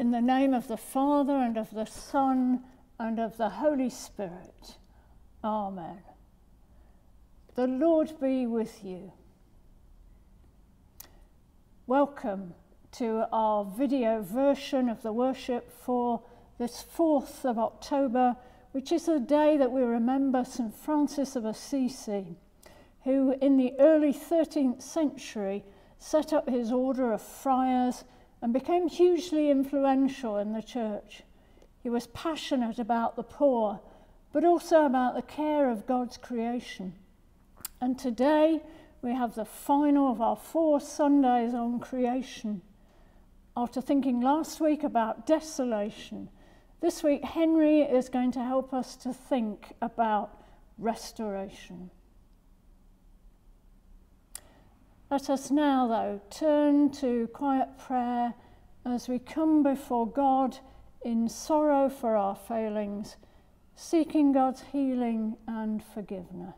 In the name of the Father, and of the Son, and of the Holy Spirit. Amen. The Lord be with you. Welcome to our video version of the worship for this 4th of October, which is the day that we remember St. Francis of Assisi, who in the early 13th century set up his order of friars and became hugely influential in the church. He was passionate about the poor, but also about the care of God's creation. And today we have the final of our four Sundays on creation. After thinking last week about desolation, this week Henry is going to help us to think about restoration. Let us now, though, turn to quiet prayer as we come before God in sorrow for our failings, seeking God's healing and forgiveness.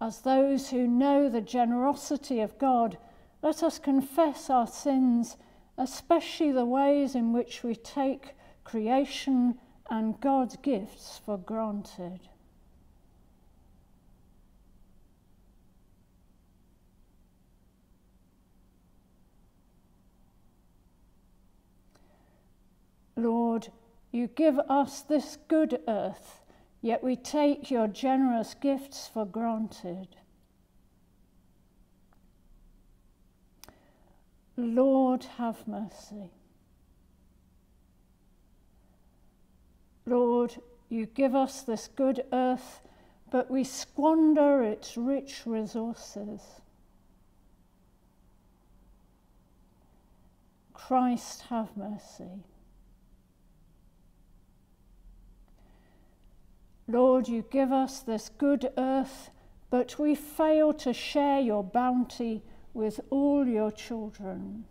As those who know the generosity of God, let us confess our sins, especially the ways in which we take creation and God's gifts for granted. Lord, you give us this good earth, yet we take your generous gifts for granted. Lord, have mercy. Lord, you give us this good earth, but we squander its rich resources. Christ, have mercy. Lord, you give us this good earth, but we fail to share your bounty with all your children.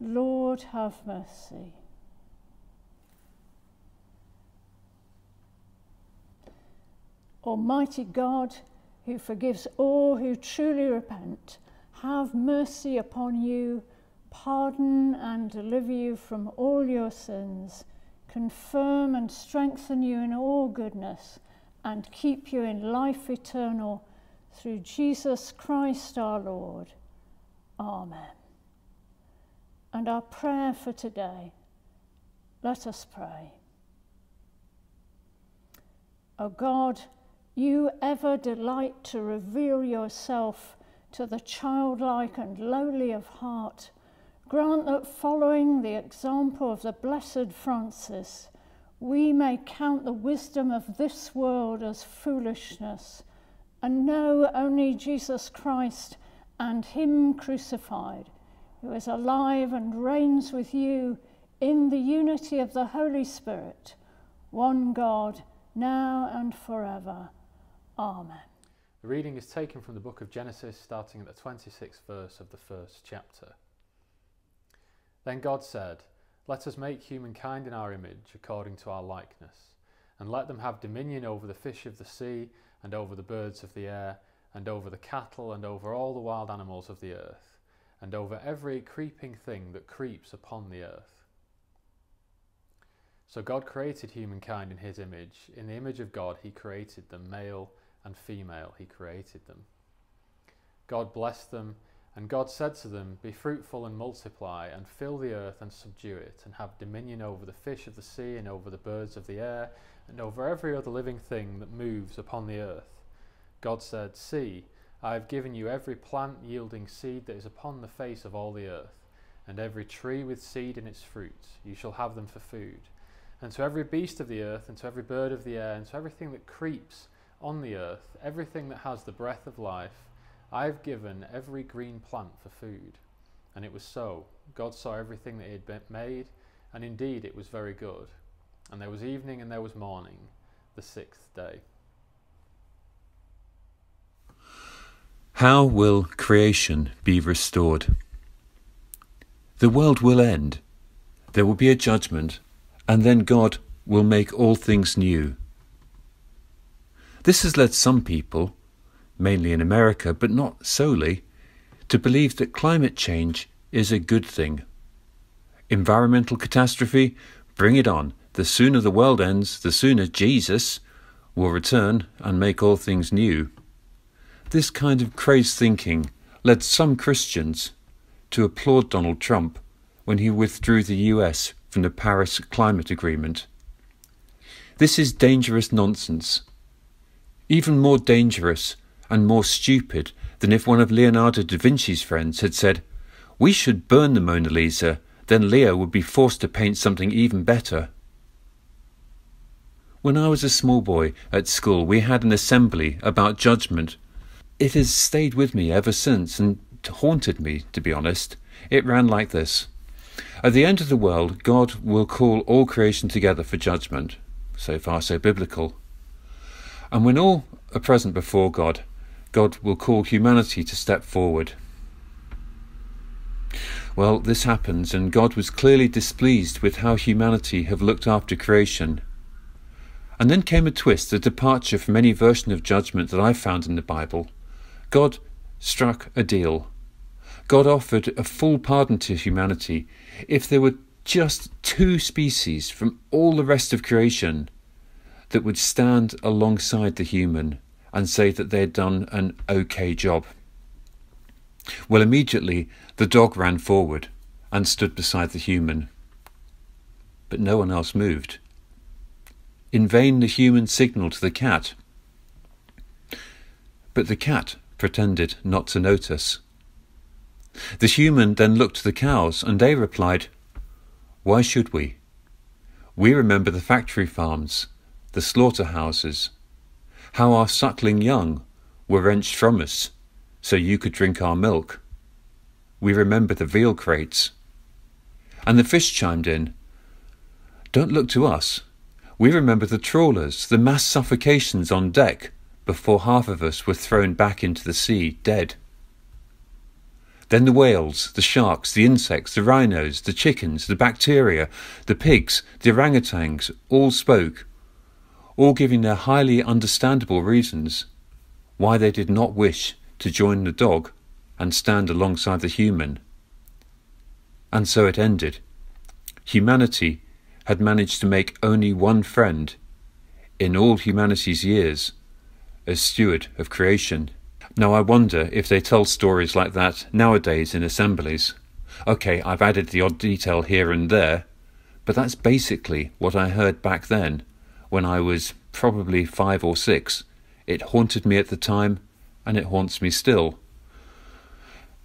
Lord, have mercy. Almighty God, who forgives all who truly repent, have mercy upon you, pardon and deliver you from all your sins confirm and strengthen you in all goodness, and keep you in life eternal through Jesus Christ our Lord. Amen. And our prayer for today, let us pray. O God, you ever delight to reveal yourself to the childlike and lowly of heart Grant that following the example of the Blessed Francis, we may count the wisdom of this world as foolishness and know only Jesus Christ and Him crucified, who is alive and reigns with you in the unity of the Holy Spirit, one God, now and forever. Amen. The reading is taken from the book of Genesis, starting at the 26th verse of the first chapter. Then God said, Let us make humankind in our image, according to our likeness, and let them have dominion over the fish of the sea, and over the birds of the air, and over the cattle, and over all the wild animals of the earth, and over every creeping thing that creeps upon the earth. So God created humankind in his image. In the image of God, he created them, male and female, he created them. God blessed them and God said to them, Be fruitful and multiply, and fill the earth and subdue it, and have dominion over the fish of the sea, and over the birds of the air, and over every other living thing that moves upon the earth. God said, See, I have given you every plant yielding seed that is upon the face of all the earth, and every tree with seed in its fruit. You shall have them for food. And to every beast of the earth, and to every bird of the air, and to everything that creeps on the earth, everything that has the breath of life, I've given every green plant for food. And it was so. God saw everything that he had made, and indeed it was very good. And there was evening and there was morning, the sixth day. How will creation be restored? The world will end. There will be a judgment, and then God will make all things new. This has led some people mainly in America, but not solely, to believe that climate change is a good thing. Environmental catastrophe? Bring it on. The sooner the world ends, the sooner Jesus will return and make all things new. This kind of crazed thinking led some Christians to applaud Donald Trump when he withdrew the US from the Paris Climate Agreement. This is dangerous nonsense. Even more dangerous and more stupid than if one of Leonardo da Vinci's friends had said, We should burn the Mona Lisa, then Leo would be forced to paint something even better. When I was a small boy at school, we had an assembly about judgment. It has stayed with me ever since and haunted me, to be honest. It ran like this At the end of the world, God will call all creation together for judgment. So far, so biblical. And when all are present before God, God will call humanity to step forward. Well, this happens, and God was clearly displeased with how humanity have looked after creation and then came a twist, a departure from any version of judgment that I found in the Bible. God struck a deal. God offered a full pardon to humanity if there were just two species from all the rest of creation that would stand alongside the human and say that they had done an okay job. Well, immediately the dog ran forward and stood beside the human. But no one else moved. In vain the human signalled to the cat. But the cat pretended not to notice. The human then looked to the cows, and they replied, Why should we? We remember the factory farms, the slaughterhouses, how our suckling young were wrenched from us so you could drink our milk. We remember the veal crates. And the fish chimed in, Don't look to us. We remember the trawlers, the mass suffocations on deck before half of us were thrown back into the sea dead. Then the whales, the sharks, the insects, the rhinos, the chickens, the bacteria, the pigs, the orangutans all spoke, all giving their highly understandable reasons why they did not wish to join the dog and stand alongside the human. And so it ended. Humanity had managed to make only one friend in all humanity's years as steward of creation. Now I wonder if they tell stories like that nowadays in assemblies. Okay, I've added the odd detail here and there, but that's basically what I heard back then when I was probably five or six. It haunted me at the time, and it haunts me still.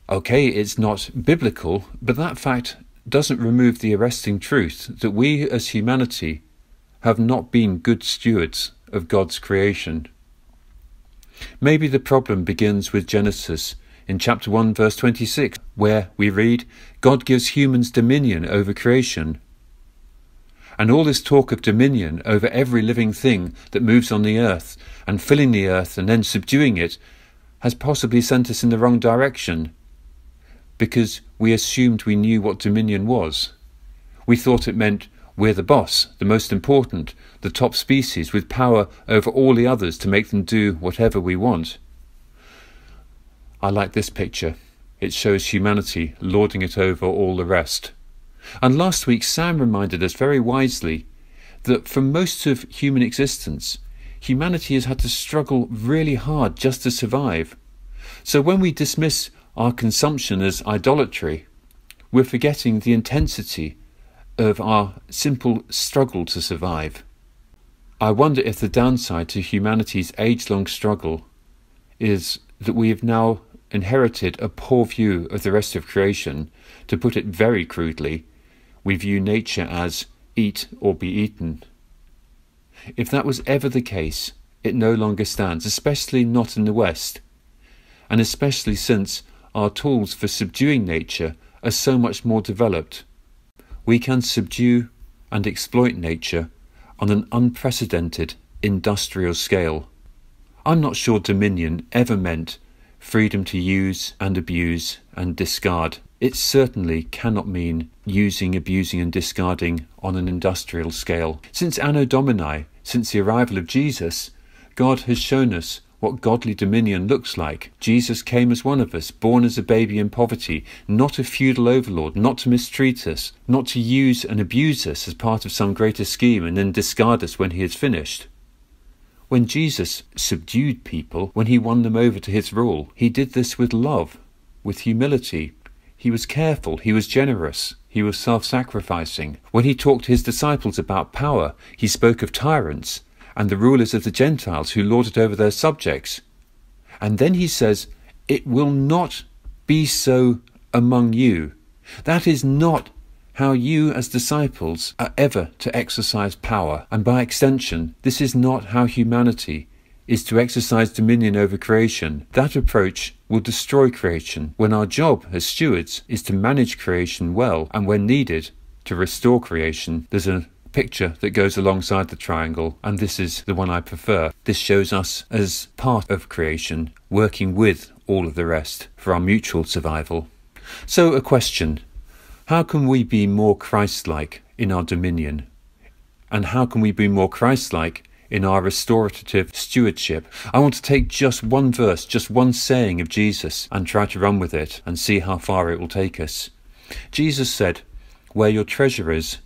Okay, it's not biblical, but that fact doesn't remove the arresting truth that we as humanity have not been good stewards of God's creation. Maybe the problem begins with Genesis in chapter 1, verse 26, where we read, God gives humans dominion over creation. And all this talk of dominion over every living thing that moves on the earth and filling the earth and then subduing it has possibly sent us in the wrong direction because we assumed we knew what dominion was. We thought it meant we're the boss, the most important, the top species with power over all the others to make them do whatever we want. I like this picture. It shows humanity lording it over all the rest. And last week, Sam reminded us very wisely that for most of human existence, humanity has had to struggle really hard just to survive. So when we dismiss our consumption as idolatry, we're forgetting the intensity of our simple struggle to survive. I wonder if the downside to humanity's age long struggle is that we have now inherited a poor view of the rest of creation. To put it very crudely, we view nature as eat or be eaten. If that was ever the case, it no longer stands, especially not in the West, and especially since our tools for subduing nature are so much more developed. We can subdue and exploit nature on an unprecedented industrial scale. I'm not sure dominion ever meant freedom to use and abuse and discard. It certainly cannot mean using, abusing, and discarding on an industrial scale. Since Anno Domini, since the arrival of Jesus, God has shown us what godly dominion looks like. Jesus came as one of us, born as a baby in poverty, not a feudal overlord, not to mistreat us, not to use and abuse us as part of some greater scheme and then discard us when he has finished. When Jesus subdued people, when he won them over to his rule, he did this with love, with humility. He was careful, he was generous, he was self sacrificing. When he talked to his disciples about power, he spoke of tyrants and the rulers of the Gentiles who lorded over their subjects. And then he says, It will not be so among you. That is not how you, as disciples, are ever to exercise power. And by extension, this is not how humanity is to exercise dominion over creation. That approach will destroy creation when our job as stewards is to manage creation well and when needed to restore creation. There's a picture that goes alongside the triangle, and this is the one I prefer. This shows us as part of creation, working with all of the rest for our mutual survival. So, a question How can we be more Christ like in our dominion? And how can we be more Christ like in our restorative stewardship? I want to take just one verse, just one saying of Jesus, and try to run with it and see how far it will take us. Jesus said, Where your treasure is,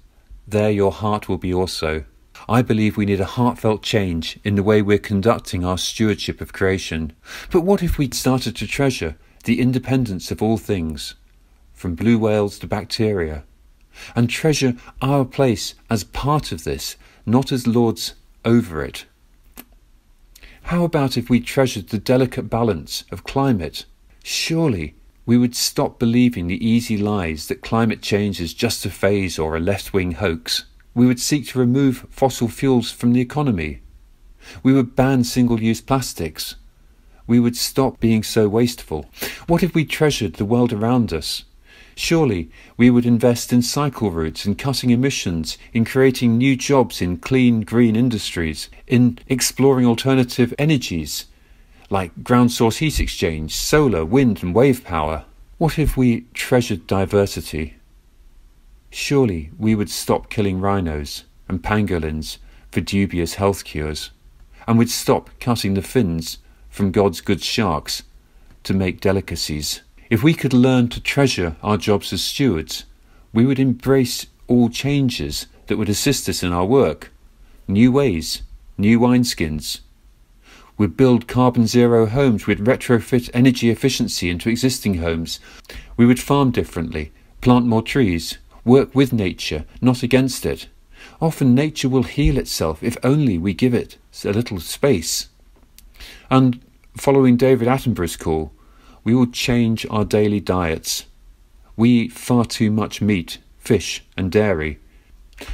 there your heart will be also. I believe we need a heartfelt change in the way we're conducting our stewardship of creation. But what if we started to treasure the independence of all things, from blue whales to bacteria, and treasure our place as part of this, not as lords over it? How about if we treasured the delicate balance of climate? Surely we would stop believing the easy lies that climate change is just a phase or a left wing hoax. We would seek to remove fossil fuels from the economy. We would ban single use plastics. We would stop being so wasteful. What if we treasured the world around us? Surely we would invest in cycle routes, in cutting emissions, in creating new jobs in clean, green industries, in exploring alternative energies, like ground source heat exchange, solar, wind, and wave power? What if we treasured diversity? Surely we would stop killing rhinos and pangolins for dubious health cures, and would stop cutting the fins from God's good sharks to make delicacies. If we could learn to treasure our jobs as stewards, we would embrace all changes that would assist us in our work. New ways, new wineskins, We'd build carbon zero homes. We'd retrofit energy efficiency into existing homes. We would farm differently, plant more trees, work with nature, not against it. Often nature will heal itself if only we give it a little space. And following David Attenborough's call, we will change our daily diets. We eat far too much meat, fish, and dairy,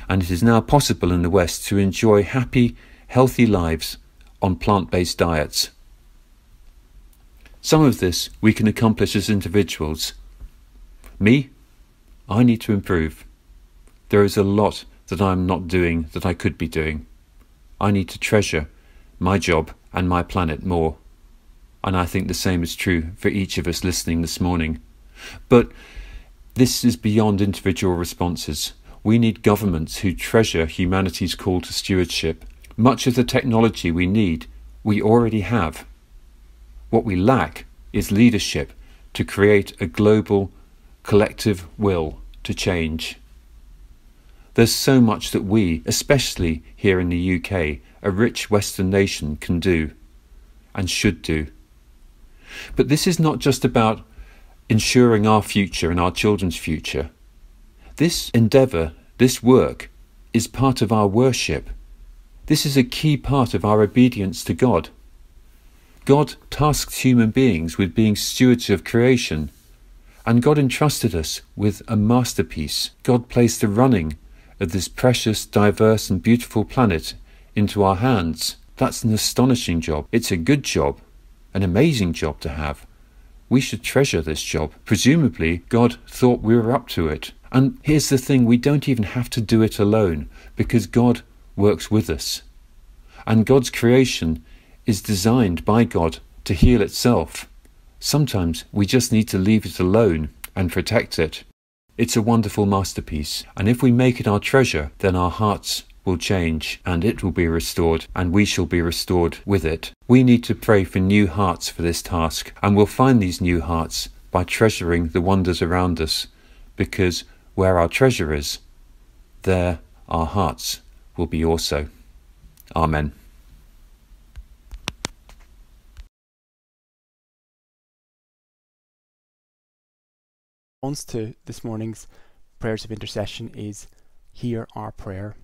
and it is now possible in the West to enjoy happy, healthy lives on plant based diets. Some of this we can accomplish as individuals. Me, I need to improve. There is a lot that I am not doing that I could be doing. I need to treasure my job and my planet more. And I think the same is true for each of us listening this morning. But this is beyond individual responses. We need governments who treasure humanity's call to stewardship much of the technology we need, we already have. What we lack is leadership to create a global, collective will to change. There's so much that we, especially here in the UK, a rich Western nation, can do and should do. But this is not just about ensuring our future and our children's future. This endeavour, this work, is part of our worship. This is a key part of our obedience to God. God tasked human beings with being stewards of creation, and God entrusted us with a masterpiece. God placed the running of this precious, diverse, and beautiful planet into our hands. That's an astonishing job. It's a good job, an amazing job to have. We should treasure this job. Presumably, God thought we were up to it. And here's the thing we don't even have to do it alone because God works with us. And God's creation is designed by God to heal itself. Sometimes we just need to leave it alone and protect it. It's a wonderful masterpiece, and if we make it our treasure, then our hearts will change and it will be restored and we shall be restored with it. We need to pray for new hearts for this task and we'll find these new hearts by treasuring the wonders around us because where our treasure is, there our hearts will be also. Amen. response to this morning's prayers of intercession is Hear our prayer.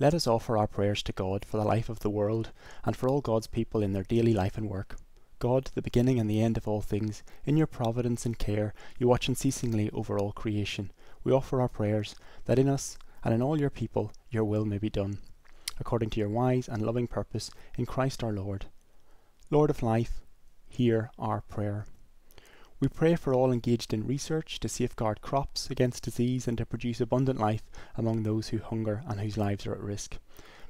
Let us offer our prayers to God for the life of the world and for all God's people in their daily life and work. God, the beginning and the end of all things, in your providence and care, you watch unceasingly over all creation. We offer our prayers that in us and in all your people your will may be done, according to your wise and loving purpose in Christ our Lord. Lord of life, hear our prayer. We pray for all engaged in research to safeguard crops against disease and to produce abundant life among those who hunger and whose lives are at risk.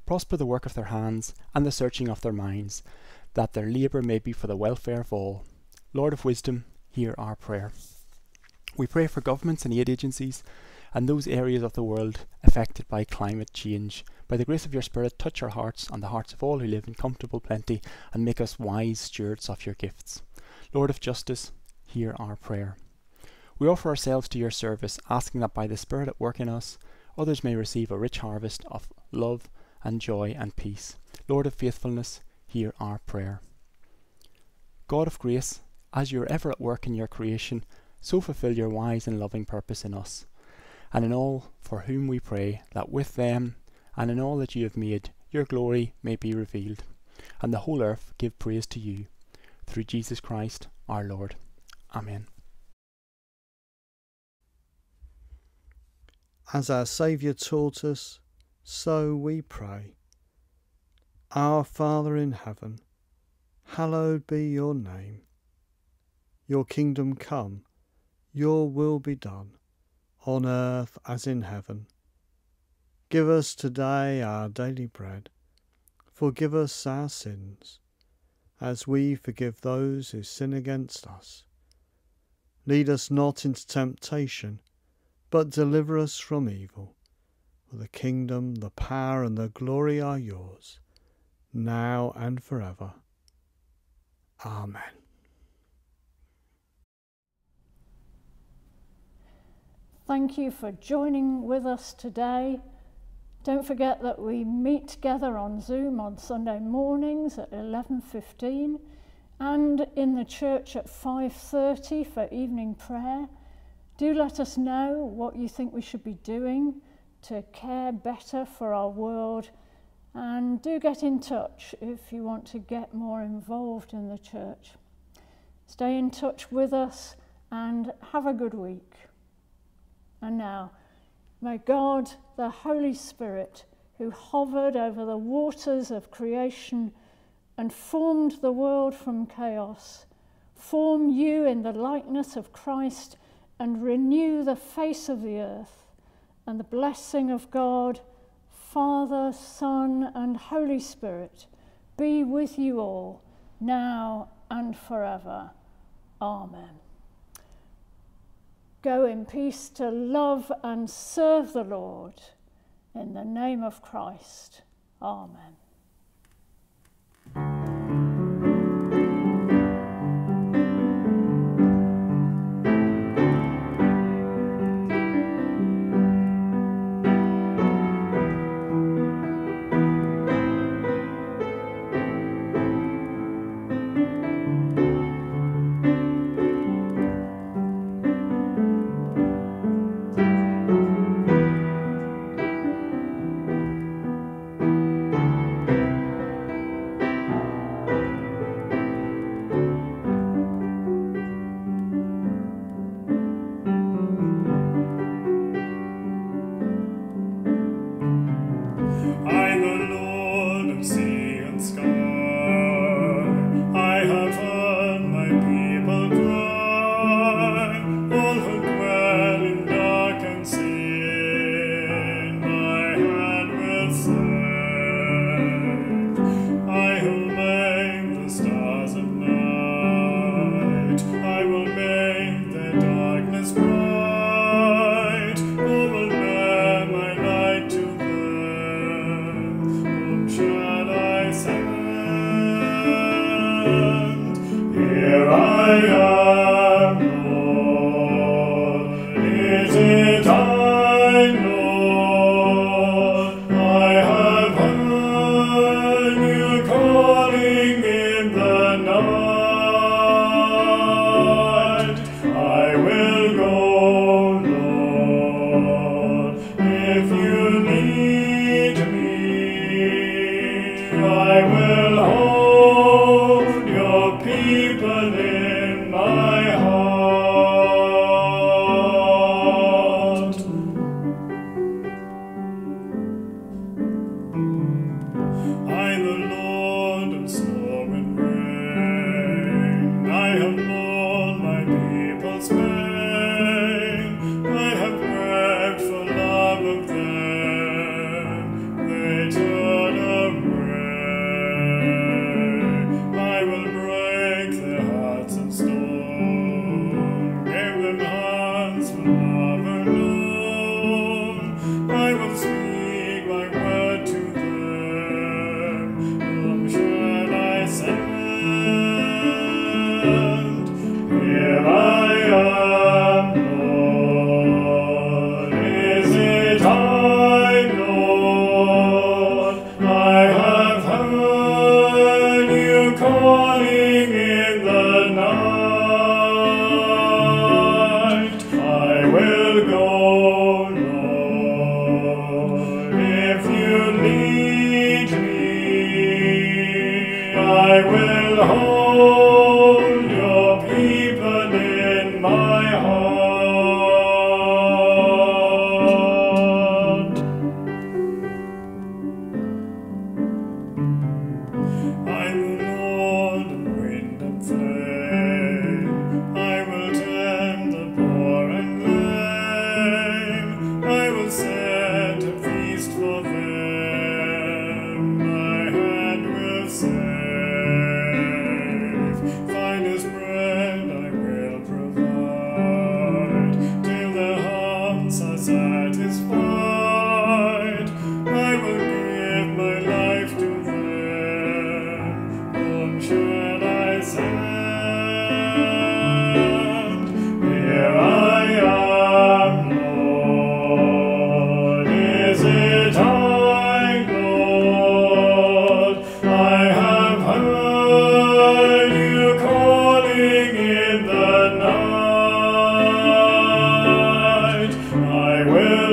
Prosper the work of their hands and the searching of their minds, that their labour may be for the welfare of all. Lord of wisdom, hear our prayer. We pray for governments and aid agencies and those areas of the world affected by climate change. By the grace of your Spirit, touch our hearts and the hearts of all who live in comfortable plenty and make us wise stewards of your gifts. Lord of justice, hear our prayer. We offer ourselves to your service, asking that by the Spirit at work in us, others may receive a rich harvest of love and joy and peace. Lord of faithfulness, hear our prayer. God of grace, as you are ever at work in your creation, so fulfill your wise and loving purpose in us, and in all for whom we pray, that with them and in all that you have made, your glory may be revealed, and the whole earth give praise to you, through Jesus Christ our Lord. Amen. As our Saviour taught us, so we pray. Our Father in heaven, hallowed be your name. Your kingdom come, your will be done, on earth as in heaven. Give us today our daily bread. Forgive us our sins, as we forgive those who sin against us. Lead us not into temptation, but deliver us from evil. For the kingdom, the power, and the glory are yours now and forever. Amen. Thank you for joining with us today. Don't forget that we meet together on Zoom on Sunday mornings at 11:15 and in the church at 5:30 for evening prayer. Do let us know what you think we should be doing to care better for our world and do get in touch if you want to get more involved in the church. Stay in touch with us and have a good week. And now, may God, the Holy Spirit, who hovered over the waters of creation and formed the world from chaos, form you in the likeness of Christ and renew the face of the earth, and the blessing of God Father, Son, and Holy Spirit be with you all, now and forever. Amen. Go in peace to love and serve the Lord. In the name of Christ. Amen.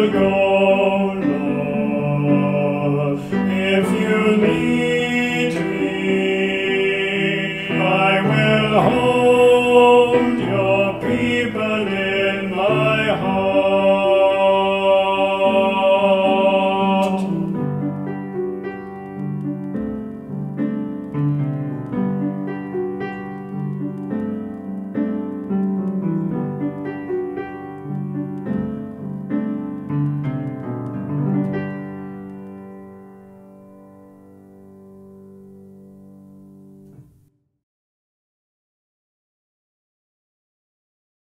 go.